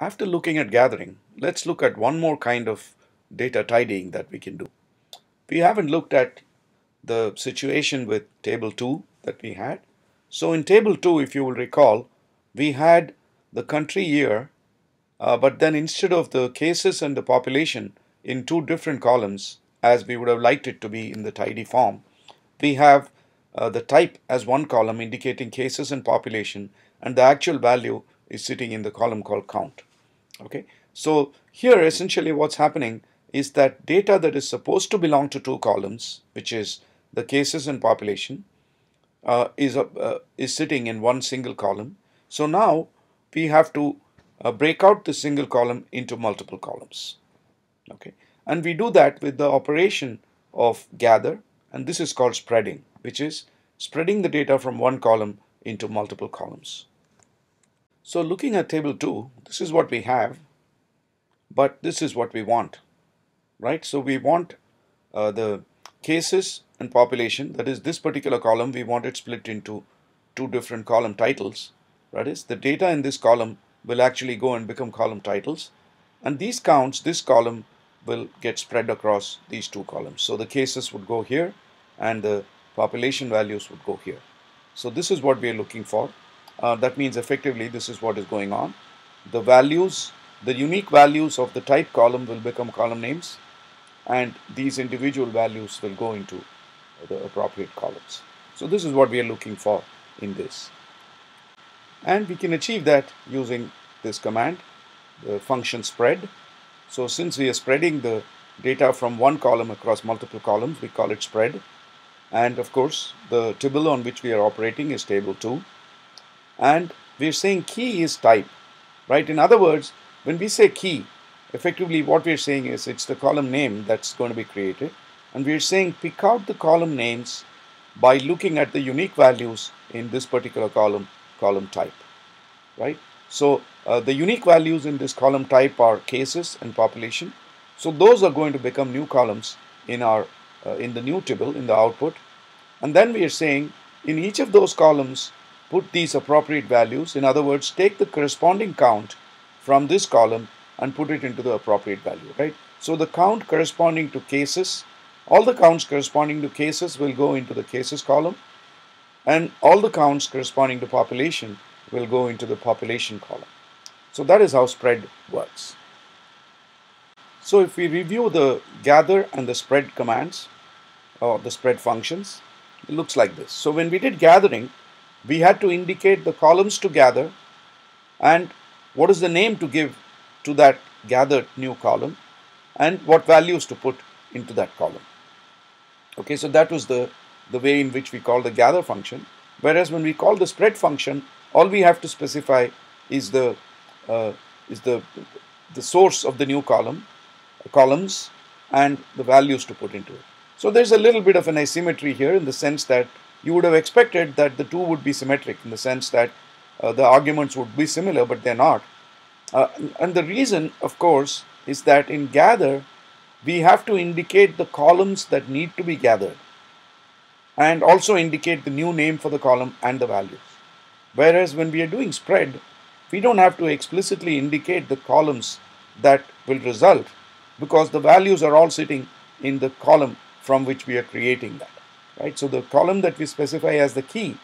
After looking at gathering, let's look at one more kind of data tidying that we can do. We haven't looked at the situation with table 2 that we had. So in table 2, if you will recall, we had the country year, uh, but then instead of the cases and the population in two different columns, as we would have liked it to be in the tidy form, we have uh, the type as one column indicating cases and population, and the actual value is sitting in the column called count. Okay, so here essentially what's happening is that data that is supposed to belong to two columns, which is the cases and population, uh, is uh, is sitting in one single column. So now we have to uh, break out the single column into multiple columns. Okay, and we do that with the operation of gather, and this is called spreading, which is spreading the data from one column into multiple columns. So looking at table 2, this is what we have, but this is what we want, right? So we want uh, the cases and population, that is this particular column, we want it split into two different column titles. That is, the data in this column will actually go and become column titles. And these counts, this column will get spread across these two columns. So the cases would go here and the population values would go here. So this is what we are looking for uh, that means effectively this is what is going on. The values, the unique values of the type column will become column names and these individual values will go into the appropriate columns. So this is what we are looking for in this. And we can achieve that using this command, the function spread. So since we are spreading the data from one column across multiple columns, we call it spread. And of course, the table on which we are operating is table 2 and we're saying key is type, right? In other words, when we say key, effectively what we're saying is it's the column name that's going to be created and we're saying pick out the column names by looking at the unique values in this particular column, column type, right? So uh, the unique values in this column type are cases and population. So those are going to become new columns in our uh, in the new table in the output. And then we are saying in each of those columns put these appropriate values. In other words, take the corresponding count from this column and put it into the appropriate value, right? So the count corresponding to cases, all the counts corresponding to cases will go into the cases column and all the counts corresponding to population will go into the population column. So that is how spread works. So if we review the gather and the spread commands or the spread functions, it looks like this. So when we did gathering, we had to indicate the columns to gather and what is the name to give to that gathered new column and what values to put into that column. Okay, so that was the, the way in which we call the gather function. Whereas when we call the spread function, all we have to specify is the uh, is the the source of the new column, columns, and the values to put into it. So there's a little bit of an asymmetry here in the sense that you would have expected that the two would be symmetric in the sense that uh, the arguments would be similar, but they're not. Uh, and the reason, of course, is that in gather, we have to indicate the columns that need to be gathered and also indicate the new name for the column and the values. Whereas when we are doing spread, we don't have to explicitly indicate the columns that will result because the values are all sitting in the column from which we are creating that right? So the column that we specify as the key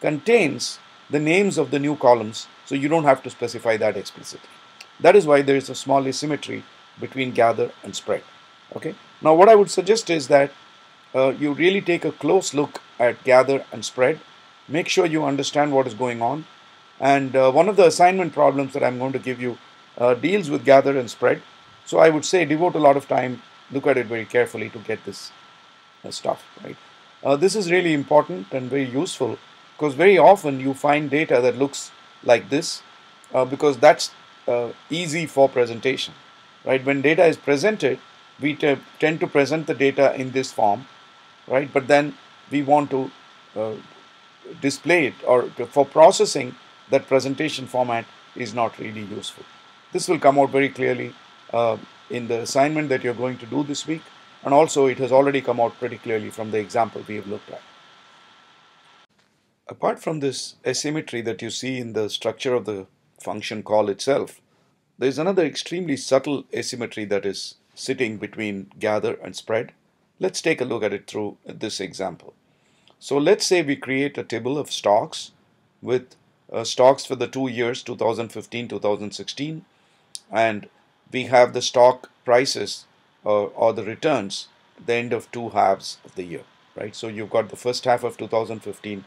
contains the names of the new columns, so you don't have to specify that explicitly. That is why there is a small asymmetry between gather and spread. Okay. Now what I would suggest is that uh, you really take a close look at gather and spread. Make sure you understand what is going on. And uh, one of the assignment problems that I'm going to give you uh, deals with gather and spread. So I would say devote a lot of time, look at it very carefully to get this uh, stuff, right? Uh, this is really important and very useful because very often you find data that looks like this uh, because that's uh, easy for presentation. Right? When data is presented, we tend to present the data in this form, right? But then we want to uh, display it or to, for processing that presentation format is not really useful. This will come out very clearly uh, in the assignment that you're going to do this week and also it has already come out pretty clearly from the example we have looked at. Apart from this asymmetry that you see in the structure of the function call itself, there's another extremely subtle asymmetry that is sitting between gather and spread. Let's take a look at it through this example. So let's say we create a table of stocks with uh, stocks for the two years 2015 2016 and we have the stock prices uh, or the returns the end of two halves of the year right? So you've got the first half of 2015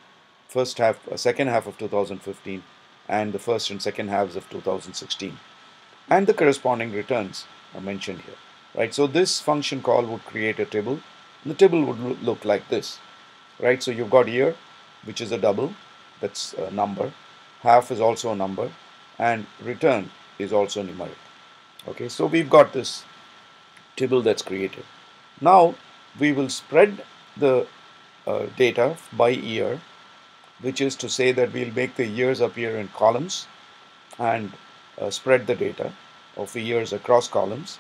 first half uh, second half of 2015 and the first and second halves of 2016 and the corresponding returns are mentioned here right? So this function call would create a table the table would look like this right? So you've got year which is a double that's a number half is also a number and return is also numeric okay? So we've got this table that's created. Now we will spread the uh, data by year which is to say that we'll make the years appear in columns and uh, spread the data of the years across columns.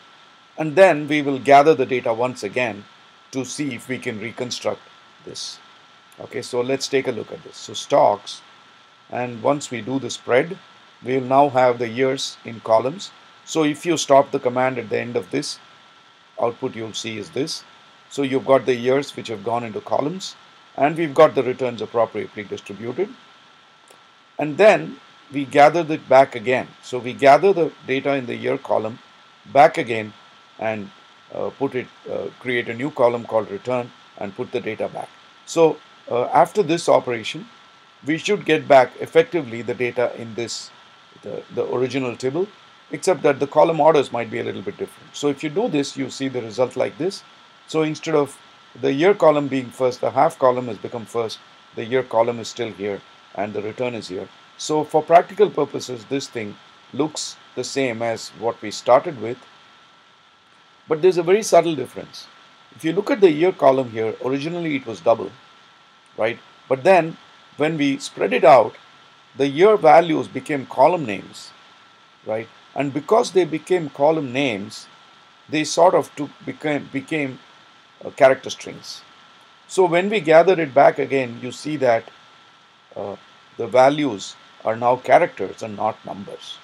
And then we will gather the data once again to see if we can reconstruct this. Okay so let's take a look at this. So stocks. And once we do the spread we will now have the years in columns. So if you stop the command at the end of this output you'll see is this. So you've got the years which have gone into columns and we've got the returns appropriately distributed. And then we gather it back again. So we gather the data in the year column back again and uh, put it uh, create a new column called return and put the data back. So uh, after this operation we should get back effectively the data in this the, the original table except that the column orders might be a little bit different. So if you do this you see the result like this. So instead of the year column being first the half column has become first the year column is still here and the return is here. So for practical purposes this thing looks the same as what we started with. But there's a very subtle difference. If you look at the year column here originally it was double right? But then when we spread it out, the year values became column names, right? And because they became column names, they sort of took, became, became uh, character strings. So when we gather it back again, you see that uh, the values are now characters and not numbers.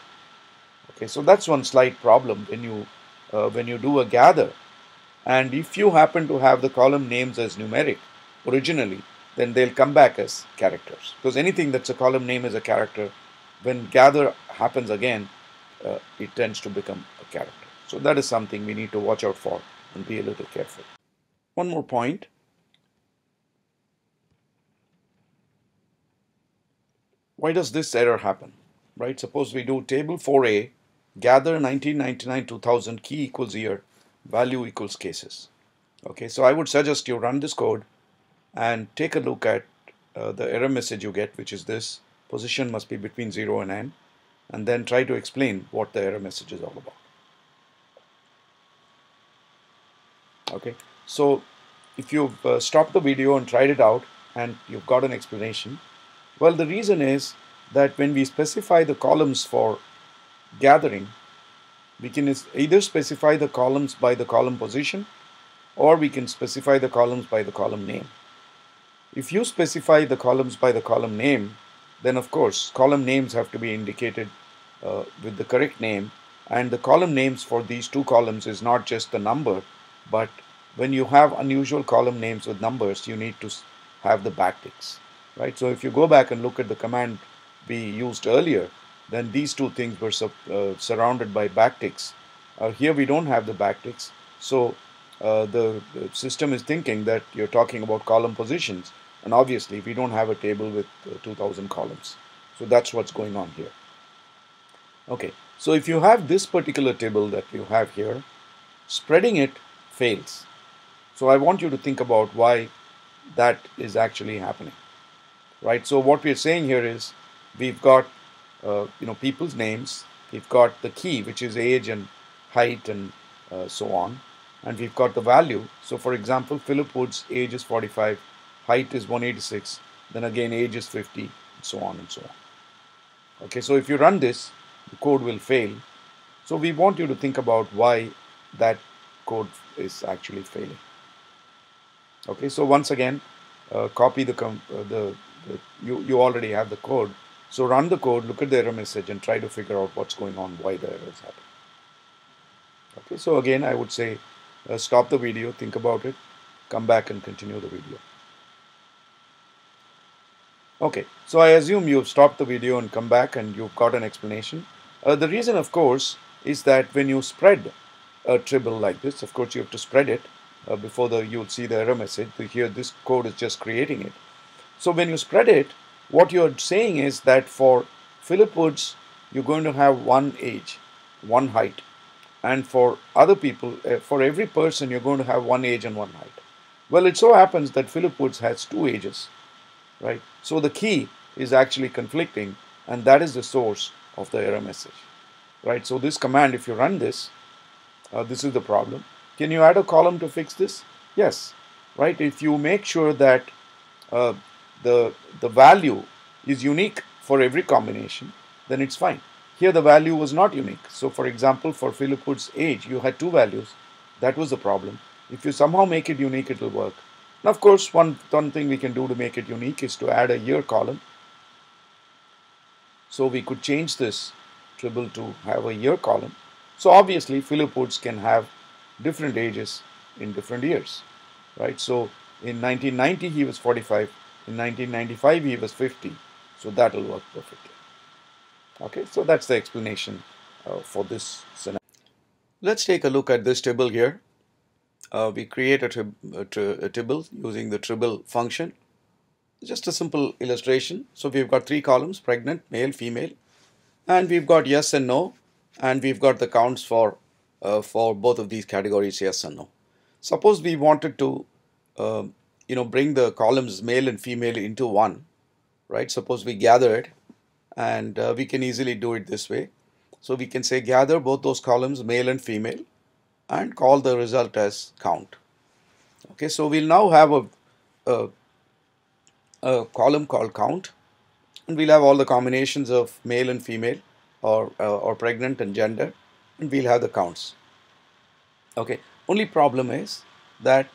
Okay, so that's one slight problem when you uh, when you do a gather, and if you happen to have the column names as numeric originally, then they'll come back as characters. Because anything that's a column name is a character. When gather happens again, uh, it tends to become a character. So that is something we need to watch out for and be a little careful. One more point. Why does this error happen? Right? Suppose we do table 4a, gather 1999-2000 key equals year, value equals cases. Okay, so I would suggest you run this code and take a look at uh, the error message you get which is this position must be between 0 and n and then try to explain what the error message is all about. Okay? So if you've uh, stopped the video and tried it out and you've got an explanation well the reason is that when we specify the columns for gathering we can either specify the columns by the column position or we can specify the columns by the column name. If you specify the columns by the column name, then of course column names have to be indicated uh, with the correct name. And the column names for these two columns is not just the number but when you have unusual column names with numbers you need to have the backticks right? So if you go back and look at the command we used earlier then these two things were uh, surrounded by backticks. Uh, here we don't have the backticks. So uh, the, the system is thinking that you're talking about column positions and obviously we don't have a table with uh, 2000 columns. So that's what's going on here. Okay, so if you have this particular table that you have here, spreading it fails. So I want you to think about why that is actually happening. Right, so what we're saying here is we've got uh, you know people's names, we've got the key which is age and height and uh, so on, and we've got the value. So for example, Philip Wood's age is 45, height is 186 then again age is 50 and so on and so on okay so if you run this the code will fail so we want you to think about why that code is actually failing okay so once again uh, copy the, uh, the, the, you, you already have the code So run the code, look at the error message and try to figure out what's going on, why the error is happening. Okay, so again, I would say uh, stop the video, think about it, come back and continue the video. Okay, so I assume you've stopped the video and come back and you've got an explanation. Uh, the reason, of course, is that when you spread a tribble like this, of course, you have to spread it uh, before the you'll see the error message. Here, this code is just creating it. So when you spread it, what you're saying is that for Philip Woods, you're going to have one age, one height. And for other people, uh, for every person, you're going to have one age and one height. Well, it so happens that Philip Woods has two ages, right? So the key is actually conflicting, and that is the source of the error message, right? So this command, if you run this, uh, this is the problem. Can you add a column to fix this? Yes, right? If you make sure that uh, the, the value is unique for every combination, then it's fine. Here the value was not unique. So for example, for Philip Wood's age, you had two values. That was the problem. If you somehow make it unique, it will work. Now, of course, one, one thing we can do to make it unique is to add a year column. So we could change this tribble to have a year column. So obviously, Philip Woods can have different ages in different years, right? So in 1990, he was 45. In 1995, he was 50. So that will work perfectly. Okay, so that's the explanation uh, for this scenario. Let's take a look at this table here. Uh, we create a, a, a table using the tribble function. Just a simple illustration. So we've got three columns, pregnant, male, female. And we've got yes and no. And we've got the counts for, uh, for both of these categories, yes and no. Suppose we wanted to uh, you know, bring the columns male and female into one, right? Suppose we gather it and uh, we can easily do it this way. So we can say gather both those columns male and female and call the result as count. Okay, so we'll now have a, a, a column called count and we'll have all the combinations of male and female or, uh, or pregnant and gender and we'll have the counts. Okay, only problem is that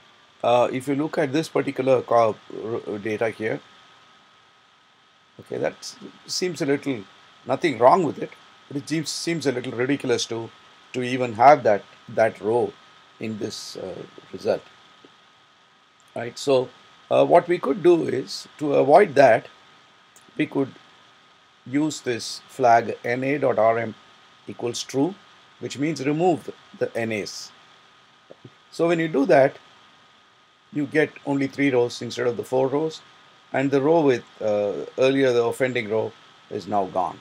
uh, if you look at this particular data here, okay, that seems a little, nothing wrong with it, but it seems, seems a little ridiculous to, to even have that, that row in this uh, result. Right, so uh, what we could do is, to avoid that, we could use this flag na.rm equals true, which means remove the NAs. So when you do that, you get only three rows instead of the four rows and the row with uh, earlier the offending row is now gone.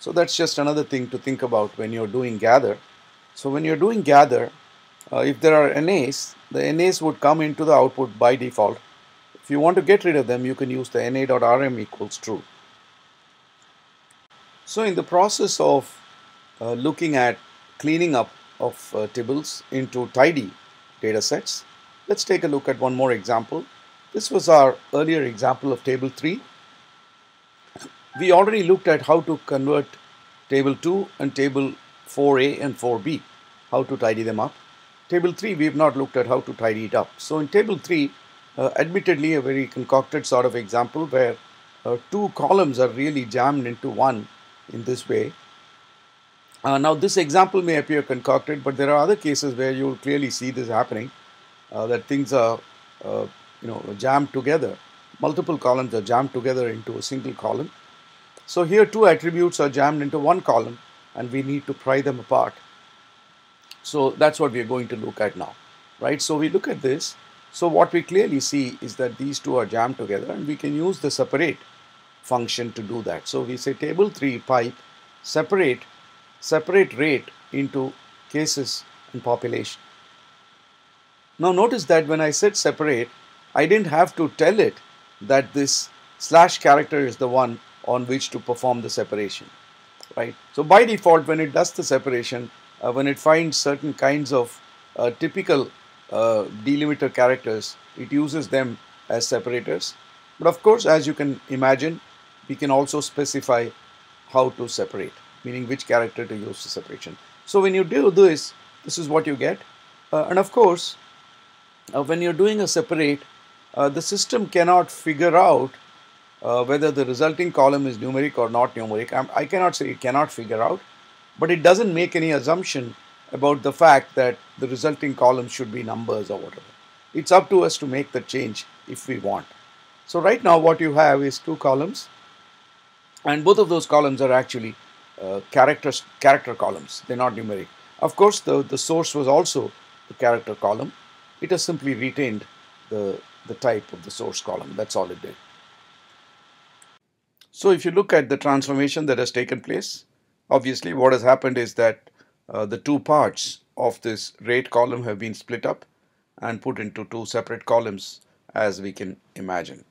So that's just another thing to think about when you're doing gather. So when you're doing gather, uh, if there are NAs, the NAs would come into the output by default. If you want to get rid of them, you can use the na.rm equals true. So in the process of uh, looking at cleaning up of uh, tables into tidy data sets, Let's take a look at one more example. This was our earlier example of table 3. We already looked at how to convert table 2 and table 4a and 4b, how to tidy them up. Table 3, we have not looked at how to tidy it up. So in table 3, uh, admittedly a very concocted sort of example where uh, two columns are really jammed into one in this way. Uh, now this example may appear concocted, but there are other cases where you will clearly see this happening uh, that things are uh, you know jammed together multiple columns are jammed together into a single column so here two attributes are jammed into one column and we need to pry them apart. So that's what we are going to look at now right? So we look at this. So what we clearly see is that these two are jammed together and we can use the separate function to do that. So we say table 3 pipe separate separate rate into cases and population. Now notice that when I said separate, I didn't have to tell it that this slash character is the one on which to perform the separation, right? So by default, when it does the separation, uh, when it finds certain kinds of uh, typical uh, delimiter characters, it uses them as separators. But of course, as you can imagine, we can also specify how to separate, meaning which character to use the separation. So when you do this, this is what you get. Uh, and of course, uh, when you're doing a separate, uh, the system cannot figure out uh, whether the resulting column is numeric or not numeric. I'm, I cannot say it cannot figure out, but it doesn't make any assumption about the fact that the resulting column should be numbers or whatever. It's up to us to make the change if we want. So right now what you have is two columns and both of those columns are actually uh, characters, character columns. They're not numeric. Of course, the, the source was also the character column. It has simply retained the, the type of the source column. That's all it did. So if you look at the transformation that has taken place, obviously what has happened is that uh, the two parts of this rate column have been split up and put into two separate columns as we can imagine.